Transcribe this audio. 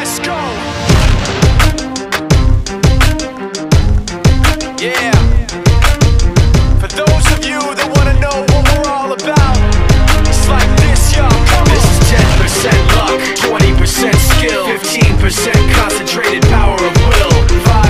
Let's go. Yeah.